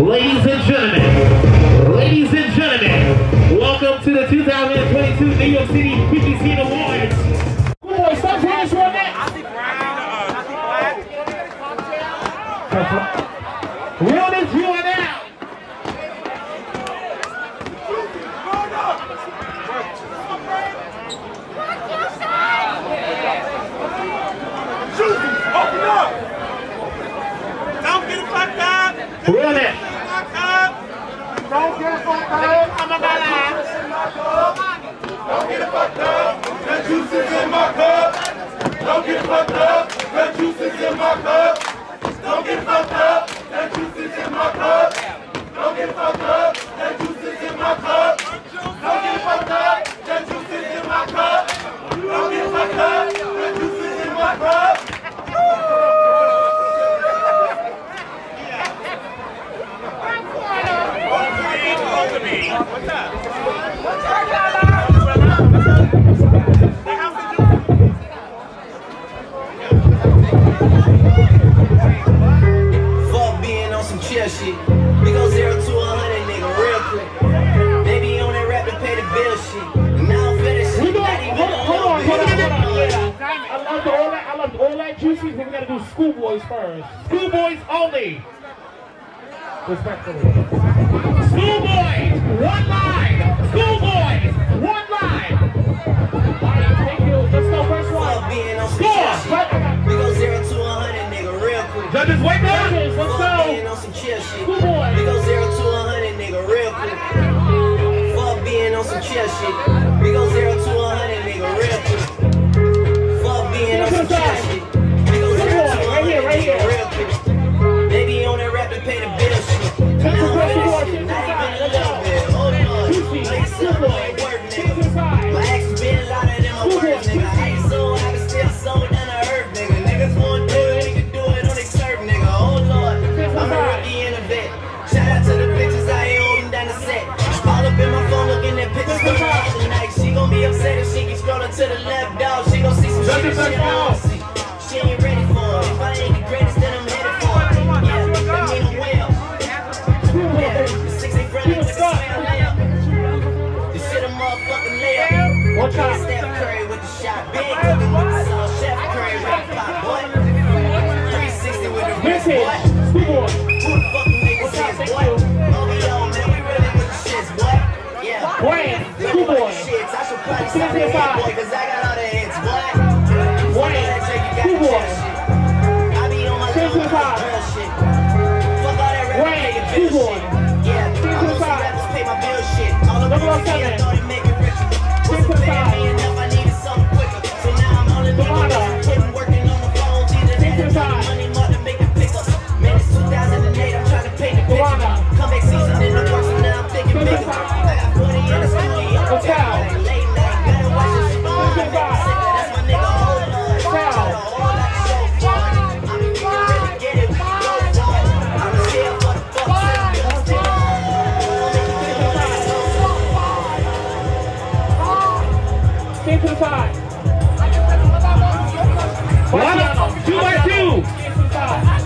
Ladies and gentlemen, ladies and gentlemen, welcome to the 2022 New York City PPC Awards. Come on, stop trying to run that. Realness, you are now. Open up! Don't get fucked up! Realness. Fucked up! Don't get fucked up! I'm about Don't get fucked up! Juice is in my cup! Don't get fucked up! That juice is in my cup! Being on some chill shit. We go zero to a hundred, nigga, real quick. Baby on that rap to pay the bill shit. And now I'm finished. We go. Not even Hold on, hold on, hold on, hold on. Yeah. I love all that. I love all that juicy, but we gotta do schoolboys first. Schoolboys only. Respectfully. Schoolboys, one line. Judges, wake up. Judges, let's Fuck being go. on some chill shit. Schoolboy. We go zero to a hundred, nigga, real quick. Fuck being on some chill shit. We go zero to a hundred, nigga, real quick. Left, dog. She gon' see some shit that she don't see. She ain't ready for it. If I ain't the greatest, then I'm headed for it. Yeah, that mean I'm well. Yeah, the six ain't friendly, but the smell layup. This shit a motherfucking layup. One time. Steph Curry with the shot. Big cooking with the sauce. Chef Curry with the pop. Boy. 360 with the wrist, boy. Schoolboy. I should probably Six stop the and five. boy, cause I got side. One, two by two.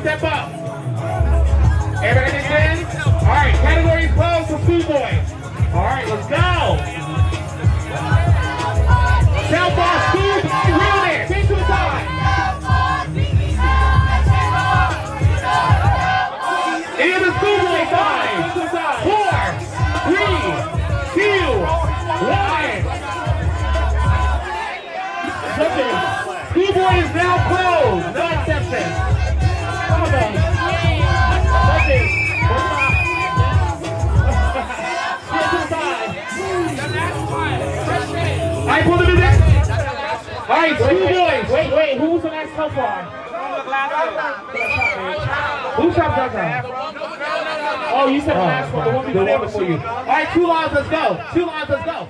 Step up. Everybody 10? All right, category 12 for schoolboys. All right, let's go. South Ball Schoolboy, realness. Stand to the side. Any of the schoolboy five, four, three, two, one. Schoolboy is now Right, schoolboys. Wait, wait, who was the next far? Who shot Gaga? Oh, you said the last one, the one The before one before you. All right, two lines, let's go. Two lines, let's go.